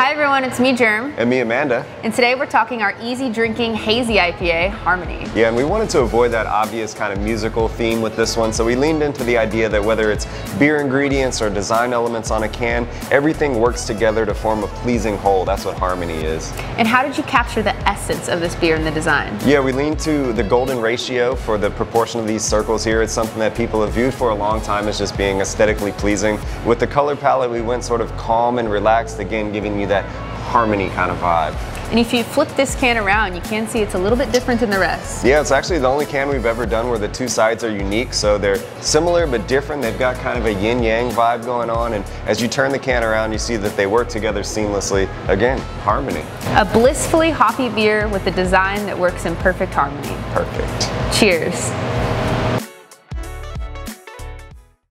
Hi everyone, it's me Germ. And me Amanda. And today we're talking our easy drinking hazy IPA, Harmony. Yeah, and we wanted to avoid that obvious kind of musical theme with this one, so we leaned into the idea that whether it's beer ingredients or design elements on a can, everything works together to form a pleasing whole. That's what Harmony is. And how did you capture the essence of this beer in the design? Yeah, we leaned to the golden ratio for the proportion of these circles here. It's something that people have viewed for a long time as just being aesthetically pleasing. With the color palette, we went sort of calm and relaxed, again giving you that harmony kind of vibe. And if you flip this can around, you can see it's a little bit different than the rest. Yeah, it's actually the only can we've ever done where the two sides are unique. So they're similar but different. They've got kind of a yin yang vibe going on. And as you turn the can around, you see that they work together seamlessly. Again, harmony. A blissfully hoppy beer with a design that works in perfect harmony. Perfect. Cheers.